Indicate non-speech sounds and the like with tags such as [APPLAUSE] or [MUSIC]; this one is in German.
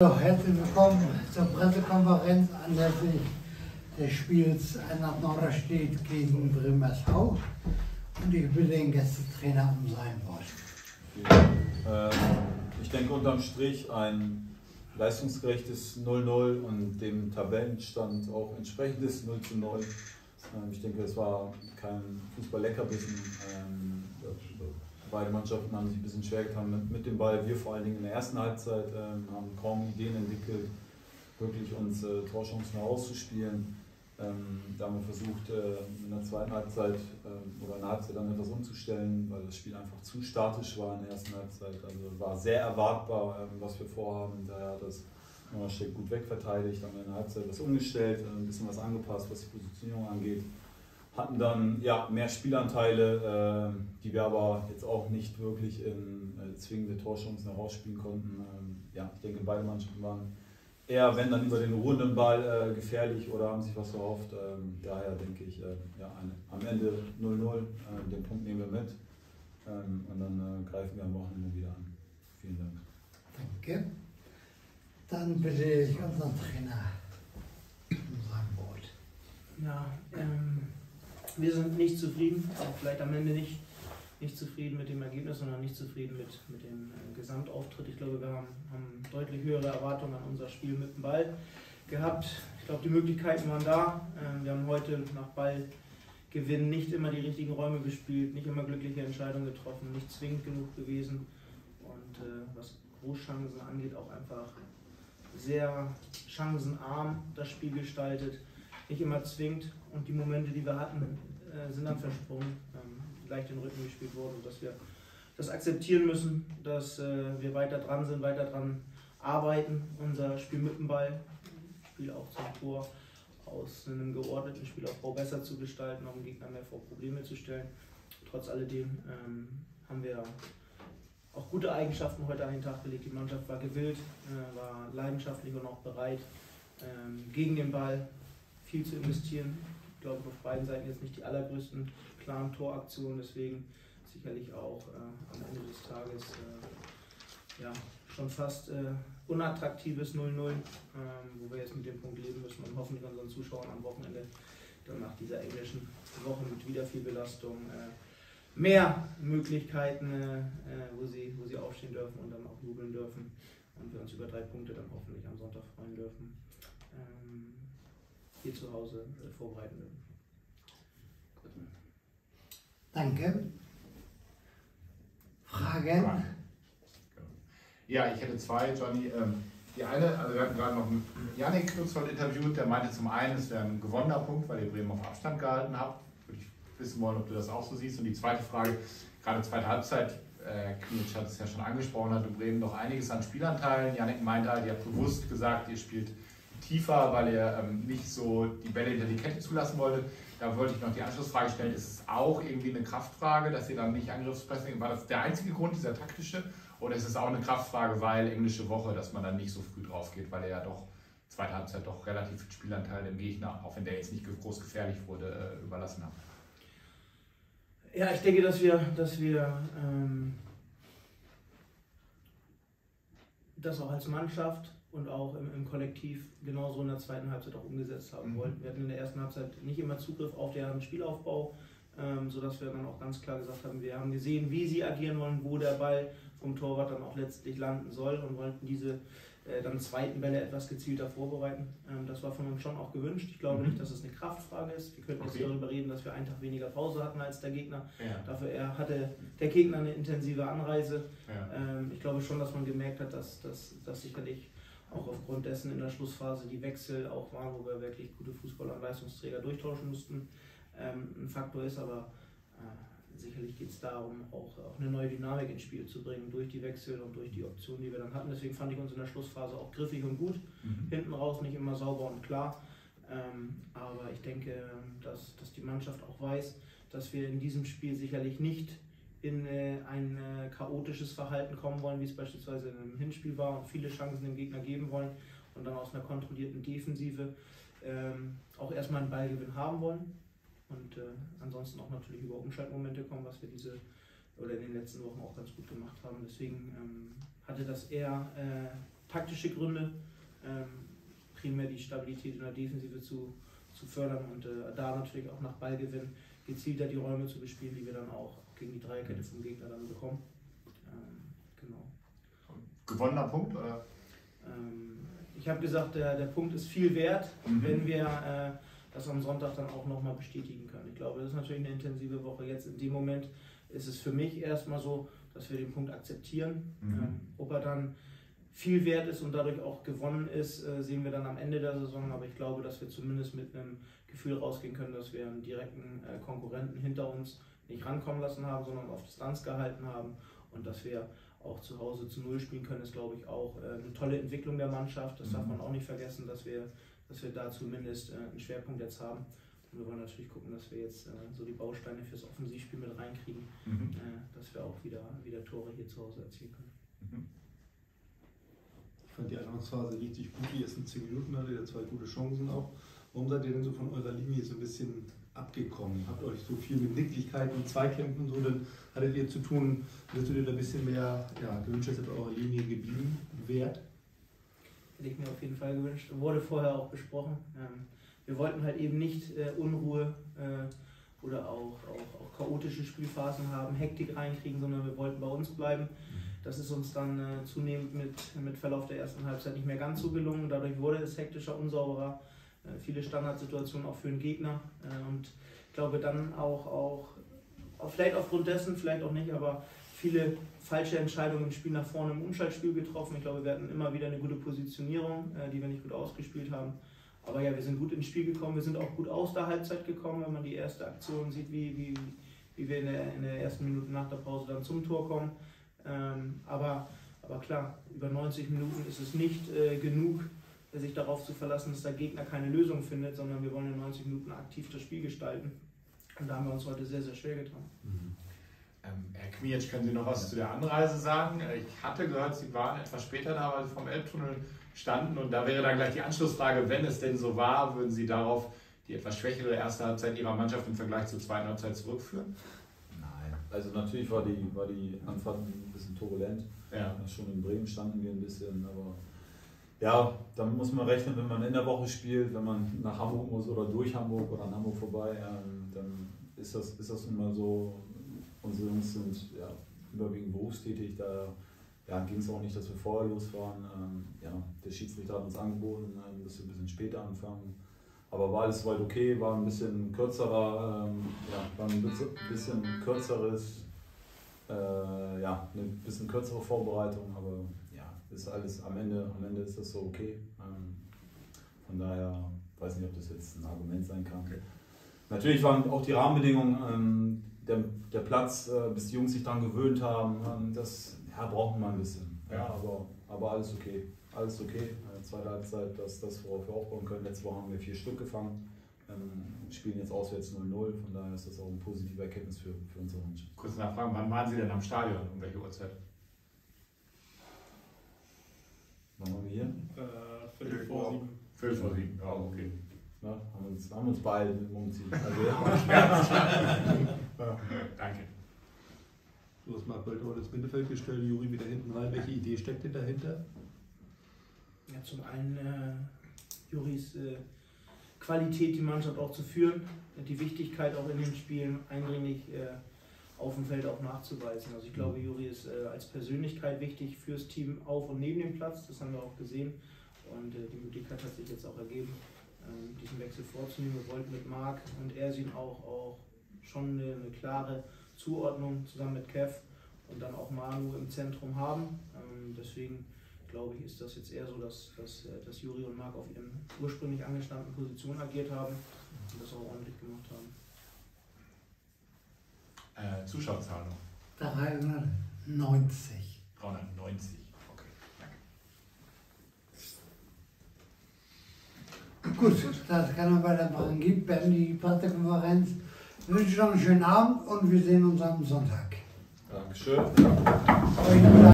So, herzlich willkommen zur Pressekonferenz anlässlich des Spiels nach Norderstedt gegen Bremershau. Und ich bitte den Gästetrainer um sein Wort. Ähm, ich denke unterm Strich ein leistungsgerechtes 0-0 und dem Tabellenstand auch entsprechendes 0 0. Ähm, ich denke, es war kein Fußball-Leckerbissen. Beide Mannschaften haben sich ein bisschen schwer getan mit, mit dem Ball. Wir vor allen Dingen in der ersten Halbzeit ähm, haben kaum Ideen entwickelt, wirklich uns äh, Torchancen herauszuspielen. Ähm, da haben wir versucht, äh, in der zweiten Halbzeit äh, oder in der Halbzeit dann etwas umzustellen, weil das Spiel einfach zu statisch war in der ersten Halbzeit. Also war sehr erwartbar, ähm, was wir vorhaben. Daher hat das Norderstedt gut wegverteidigt, haben wir in der Halbzeit was umgestellt, äh, ein bisschen was angepasst, was die Positionierung angeht hatten dann ja, mehr Spielanteile, äh, die wir aber jetzt auch nicht wirklich in äh, zwingende Torchancen herausspielen konnten. Ähm, ja, ich denke, beide Mannschaften waren eher, wenn dann über den ruhenden Ball äh, gefährlich oder haben sich was erhofft. Ähm, daher denke ich, äh, ja, eine, am Ende 0-0, äh, den Punkt nehmen wir mit ähm, und dann äh, greifen wir am Wochenende wieder an. Vielen Dank. Danke. Dann bitte ich unseren Trainer um sein Wort. Ja, ähm, wir sind nicht zufrieden, auch vielleicht am Ende nicht, nicht zufrieden mit dem Ergebnis, sondern nicht zufrieden mit, mit dem äh, Gesamtauftritt. Ich glaube, wir haben, haben deutlich höhere Erwartungen an unser Spiel mit dem Ball gehabt. Ich glaube, die Möglichkeiten waren da. Ähm, wir haben heute nach Ballgewinn nicht immer die richtigen Räume gespielt, nicht immer glückliche Entscheidungen getroffen, nicht zwingend genug gewesen. Und äh, was Großchancen angeht, auch einfach sehr chancenarm das Spiel gestaltet nicht immer zwingt und die Momente, die wir hatten, äh, sind dann versprungen, ähm, leicht den Rücken gespielt wurden und dass wir das akzeptieren müssen, dass äh, wir weiter dran sind, weiter dran arbeiten, unser Spiel mit dem Ball, Spiel auch zum Tor aus einem geordneten Spielaufbau besser zu gestalten, um Gegner mehr vor Probleme zu stellen. Trotz alledem ähm, haben wir auch gute Eigenschaften heute an den Tag gelegt. Die Mannschaft war gewillt, äh, war leidenschaftlich und auch bereit, ähm, gegen den Ball viel zu investieren. Ich glaube, auf beiden Seiten jetzt nicht die allergrößten klaren Toraktionen, deswegen sicherlich auch äh, am Ende des Tages äh, ja, schon fast äh, unattraktives 0-0, ähm, wo wir jetzt mit dem Punkt leben müssen und hoffentlich unseren Zuschauern am Wochenende dann nach dieser englischen Woche mit wieder viel Belastung äh, mehr Möglichkeiten, äh, äh, wo, sie, wo sie aufstehen dürfen und dann auch jubeln dürfen und wir uns über drei Punkte dann hoffentlich am Sonntag freuen dürfen. Ähm, hier zu Hause äh, vorbereiten würden. Danke. Fragen? Ja, ich hätte zwei, Johnny. Ähm, die eine, also wir hatten gerade noch Janik Knutzvoll interviewt, der meinte zum einen, es wäre ein gewonnener Punkt, weil ihr Bremen auf Abstand gehalten habt. Würde ich wissen wollen, ob du das auch so siehst. Und die zweite Frage, gerade zweite Halbzeit, äh, Knitsch hat es ja schon angesprochen, hatte Bremen noch einiges an Spielanteilen. Janik meinte halt, ihr habt bewusst gesagt, ihr spielt tiefer, weil er ähm, nicht so die Bälle hinter die Kette zulassen wollte. Da wollte ich noch die Anschlussfrage stellen, ist es auch irgendwie eine Kraftfrage, dass ihr dann nicht Angriffspressing, war das der einzige Grund, dieser taktische, oder ist es auch eine Kraftfrage, weil englische Woche, dass man dann nicht so früh drauf geht, weil er ja doch zweite Halbzeit doch relativ viel Spielanteil dem Gegner, auch wenn der jetzt nicht groß gefährlich wurde, äh, überlassen hat? Ja, ich denke, dass wir, dass wir ähm, das auch als Mannschaft und auch im, im, Kollektiv genauso in der zweiten Halbzeit auch umgesetzt haben mhm. wollten. Wir hatten in der ersten Halbzeit nicht immer Zugriff auf deren Spielaufbau, ähm, sodass wir dann auch ganz klar gesagt haben, wir haben gesehen, wie sie agieren wollen, wo der Ball vom Torwart dann auch letztlich landen soll und wollten diese äh, dann zweiten Bälle etwas gezielter vorbereiten. Ähm, das war von uns schon auch gewünscht. Ich glaube mhm. nicht, dass es eine Kraftfrage ist. Wir könnten okay. jetzt darüber reden, dass wir einen Tag weniger Pause hatten als der Gegner. Ja. Dafür hatte der Gegner eine intensive Anreise. Ja. Ähm, ich glaube schon, dass man gemerkt hat, dass das sicherlich auch aufgrund dessen in der Schlussphase die Wechsel auch waren, wo wir wirklich gute Fußballer und Leistungsträger durchtauschen mussten, ähm, ein Faktor ist. Aber äh, sicherlich geht es darum, auch, auch eine neue Dynamik ins Spiel zu bringen durch die Wechsel und durch die Optionen, die wir dann hatten. Deswegen fand ich uns in der Schlussphase auch griffig und gut. Mhm. Hinten raus nicht immer sauber und klar. Ähm, aber ich denke, dass, dass die Mannschaft auch weiß, dass wir in diesem Spiel sicherlich nicht in äh, ein äh, chaotisches Verhalten kommen wollen, wie es beispielsweise im Hinspiel war und viele Chancen dem Gegner geben wollen und dann aus einer kontrollierten Defensive ähm, auch erstmal einen Ballgewinn haben wollen und äh, ansonsten auch natürlich über Umschaltmomente kommen, was wir diese oder in den letzten Wochen auch ganz gut gemacht haben. Deswegen ähm, hatte das eher taktische Gründe, ähm, primär die Stabilität in der Defensive zu, zu fördern und äh, da natürlich auch nach Ballgewinn gezielter die Räume zu bespielen, die wir dann auch gegen die Dreierkette vom Gegner dann bekommen. Ähm, genau. Gewonnener Punkt? Oder? Ähm, ich habe gesagt, der, der Punkt ist viel wert, Mhm. wenn wir äh, das am Sonntag dann auch nochmal bestätigen können. Ich glaube, das ist natürlich eine intensive Woche. Jetzt in dem Moment ist es für mich erstmal so, dass wir den Punkt akzeptieren. Mhm. Ähm, ob er dann viel wert ist und dadurch auch gewonnen ist, äh, sehen wir dann am Ende der Saison. Aber ich glaube, dass wir zumindest mit einem Gefühl rausgehen können, dass wir einen direkten äh, Konkurrenten hinter uns nicht rankommen lassen haben, sondern auf Distanz gehalten haben und dass wir auch zu Hause zu Null spielen können, ist glaube ich auch äh, eine tolle Entwicklung der Mannschaft. Das darf Mhm. man auch nicht vergessen, dass wir, dass wir da zumindest äh, einen Schwerpunkt jetzt haben. Und wir wollen natürlich gucken, dass wir jetzt äh, so die Bausteine fürs Offensivspiel mit reinkriegen, Mhm. dass wir auch wieder, wieder Tore hier zu Hause erzielen können. Ich fand die Anfangsphase richtig gut. Die ersten 10 Minuten hatte ihr zwei gute Chancen auch. Warum seid ihr denn so von eurer Linie so ein bisschen abgekommen? Habt ihr euch so viel mit Nicklichkeiten und Zweikämpfen so, dann hattet ihr zu tun, dass du dir da ein bisschen mehr ja, gewünscht hast, eure Linie geblieben wärt? Hätte ich mir auf jeden Fall gewünscht. Wurde vorher auch besprochen. Ähm, wir wollten halt eben nicht äh, Unruhe äh, oder auch, auch, auch chaotische Spielphasen haben, Hektik reinkriegen, sondern wir wollten bei uns bleiben. Das ist uns dann äh, zunehmend mit, mit Verlauf der ersten Halbzeit nicht mehr ganz so gelungen. Dadurch wurde es hektischer, unsauberer. Äh, viele Standardsituationen auch für den Gegner. Äh, und ich glaube dann auch, auch, vielleicht aufgrund dessen, vielleicht auch nicht, aber viele falsche Entscheidungen im Spiel nach vorne im Umschaltspiel getroffen. Ich glaube, wir hatten immer wieder eine gute Positionierung, äh, die wir nicht gut ausgespielt haben. Aber ja, wir sind gut ins Spiel gekommen, wir sind auch gut aus der Halbzeit gekommen, wenn man die erste Aktion sieht, wie, wie, wie wir in der, in der ersten Minute nach der Pause dann zum Tor kommen. Ähm, aber, aber klar, über 90 Minuten ist es nicht äh, genug, sich darauf zu verlassen, dass der Gegner keine Lösung findet, sondern wir wollen in 90 Minuten aktiv das Spiel gestalten. Und da haben wir uns heute sehr, sehr schwer getan. Ähm, Herr Kmietsch, können Sie noch was zu der Anreise sagen? Ich hatte gehört, Sie waren etwas später da, weil Sie vom Elbtunnel standen. Und da wäre dann gleich die Anschlussfrage, wenn es denn so war, würden Sie darauf die etwas schwächere erste Halbzeit Ihrer Mannschaft im Vergleich zur zweiten Halbzeit zurückführen? Nein. Also natürlich war die, war die Anfahrt ein bisschen turbulent. Ja, schon in Bremen standen wir ein bisschen, aber ja, dann muss man rechnen, wenn man in der Woche spielt, wenn man nach Hamburg muss oder durch Hamburg oder an Hamburg vorbei, ähm, dann ist das, ist das nun mal so. Unsere Jungs sind ja, überwiegend berufstätig, da ja, ging es auch nicht, dass wir vorher losfahren. Ähm, ja, der Schiedsrichter hat uns angeboten, ähm, dass wir ein bisschen später anfangen. Aber war alles soweit okay, war ein bisschen kürzerer, ähm, ja, war ein bisschen, kürzeres äh, ja, eine bisschen kürzere Vorbereitung, aber ist alles am Ende, am Ende ist das so okay. Ähm, von daher weiß nicht, ob das jetzt ein Argument sein kann. Natürlich waren auch die Rahmenbedingungen, ähm, der, der Platz, äh, bis die Jungs sich daran gewöhnt haben, ähm, das ja, brauchen wir ein bisschen. Ja, aber, aber alles okay. Alles okay. Äh, zweite Halbzeit, das, das, worauf wir aufbauen können. Letzte Woche haben wir vier Stück gefangen. Ähm, spielen jetzt auswärts 0-0, von daher ist das auch eine positive Erkenntnis für, für unsere Mannschaft. Kurz nachfragen, wann waren Sie denn am Stadion? Um welche Uhrzeit? 5 vor 7, ja, okay. Na, haben, uns, haben uns beide umziehen. Also, [LAUGHS] ja. Danke. Du hast Marc Böldorn ins Mittelfeld gestellt, Juri wieder hinten rein. Welche Idee steckt denn dahinter? Ja, zum einen äh, Juris äh, Qualität, die Mannschaft auch zu führen, die Wichtigkeit auch in den Spielen eindringlich äh, auf dem Feld auch nachzuweisen. Also ich glaube, mhm. Juri ist äh, als Persönlichkeit wichtig fürs Team auf und neben dem Platz, das haben wir auch gesehen. Und äh, die Möglichkeit hat sich jetzt auch ergeben, ähm, diesen Wechsel vorzunehmen. Wir wollten mit Marc und Ersin auch, auch schon eine, eine klare Zuordnung zusammen mit Kev und dann auch Manu im Zentrum haben. Ähm, deswegen glaube ich, ist das jetzt eher so, dass, dass, äh, dass Juri und Marc auf ihren ursprünglich angestammten Positionen agiert haben und das auch ordentlich gemacht haben. Äh, Zuschauerzahl noch. 390. 390. Okay, danke. Gut, das kann man weitermachen. Gibt beenden die Pressekonferenz. Ich wünsche noch einen schönen Abend und wir sehen uns am Sonntag. Dankeschön.